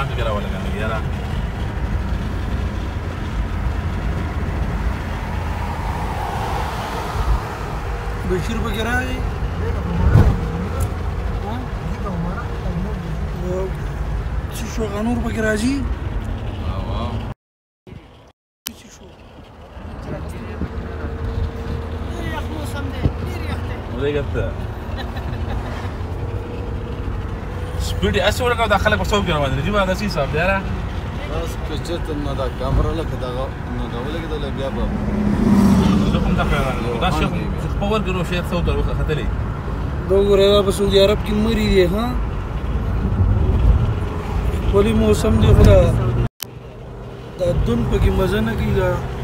ماته کې راولګا نه یاره بشیر به کې راځي چې شو غنور به کې راځي They got the دوی دې اسو ورکاو داخله پر څوک روان دي ما داسې صاحب دی را بس کچت نه دا کیمرا لکه دا نه دا ولګي دا بیا به زه کوم دا پیدا دا شیخ شیخ پاور ګرو شیخ څو تر وخت خدلې دا ګوره په سعودي عرب کې مری دی ها ولی موسم دی خدا دا دن په کې مزه نه کیږي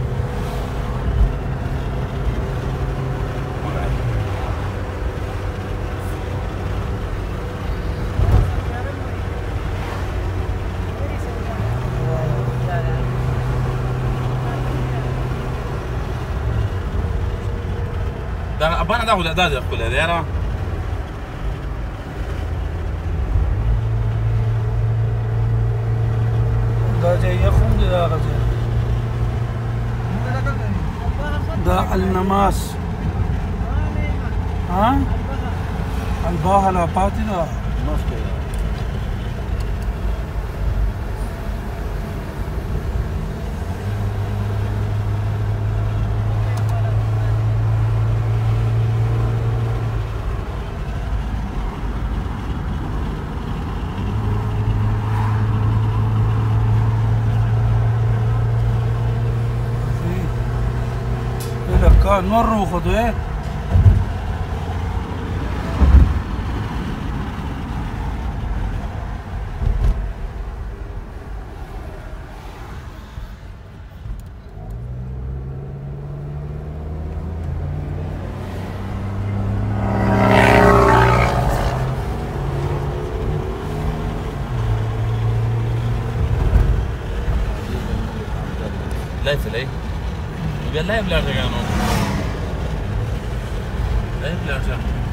ده ابانا ده ولا ده كلها ديرة دا جاي خون دی دا غزه دا النماس. ها؟ الباحة لا پاتې لك نور وخذ إيه لا يفلي قال لا يبلغ كانوا ¿eh? Leoncio?